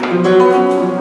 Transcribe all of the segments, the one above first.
Música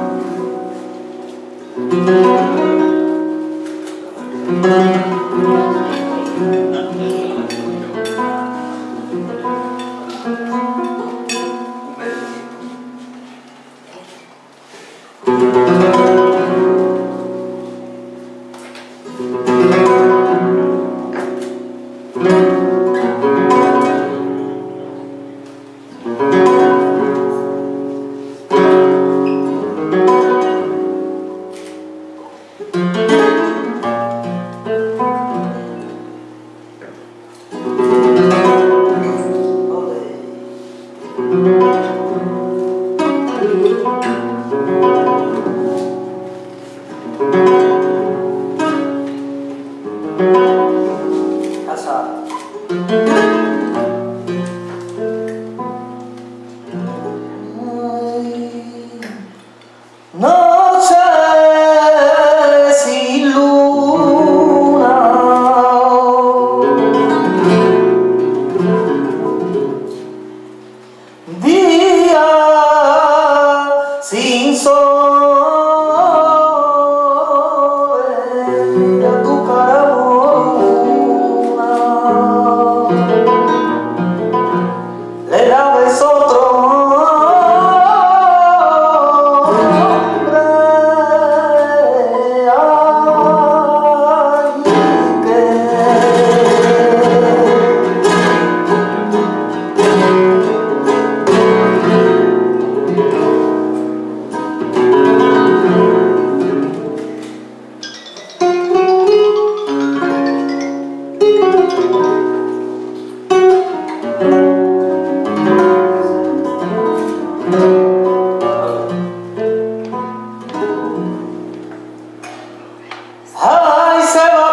so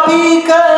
de su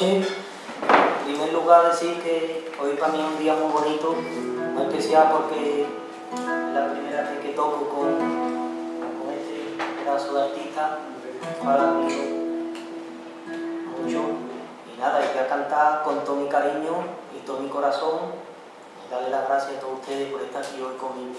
En primer lugar decir que hoy para mí es un día muy bonito, muy especial porque es la primera vez que toco con, con este pedazo de artista. Ahora admiro mucho. Y nada, voy a cantar con todo mi cariño y todo mi corazón. Y darle las gracias a todos ustedes por estar aquí hoy conmigo.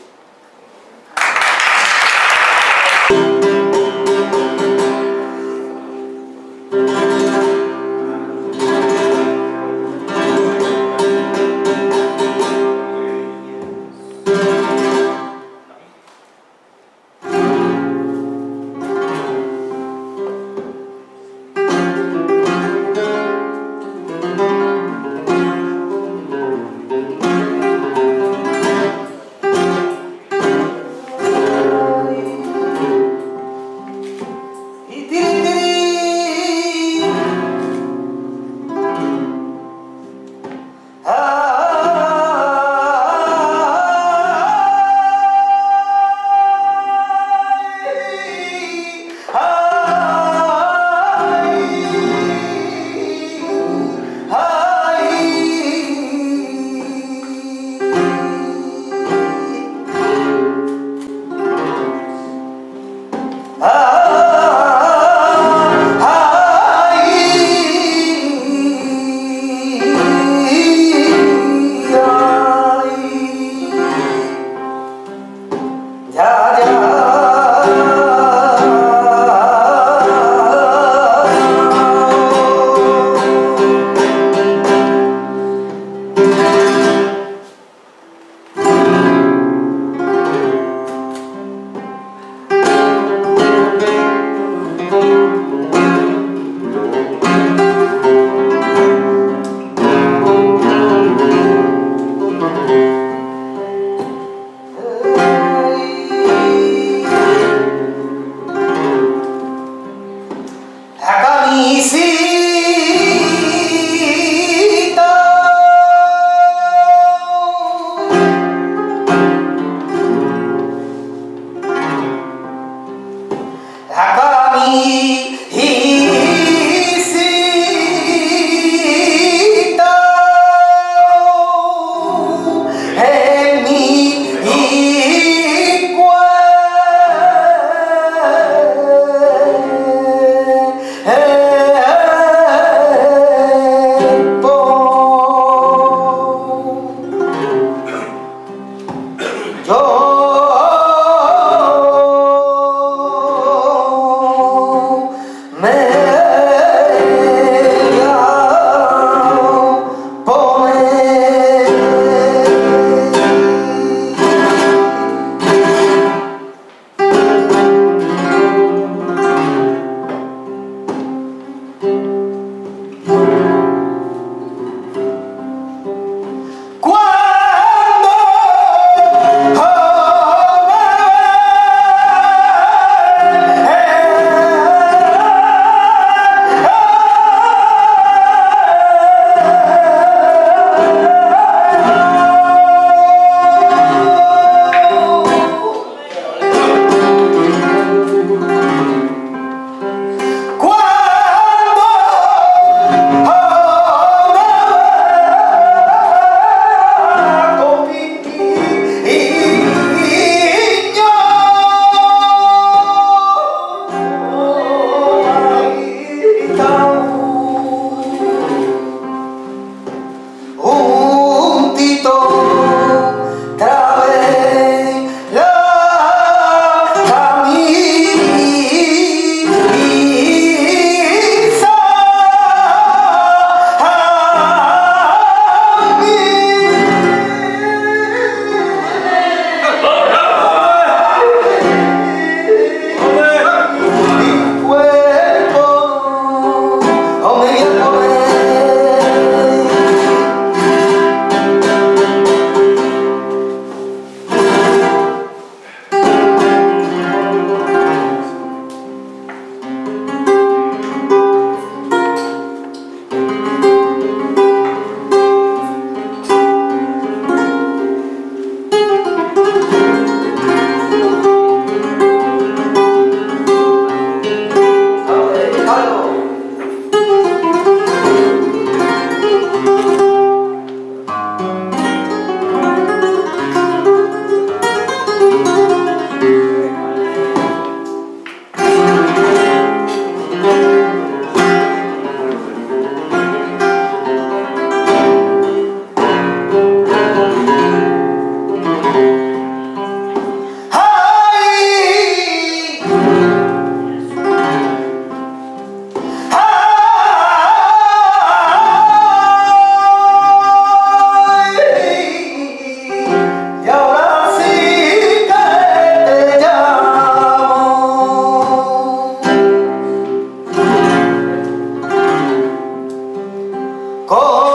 こう